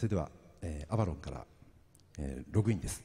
それでは、えーアバロンから、えーログインです。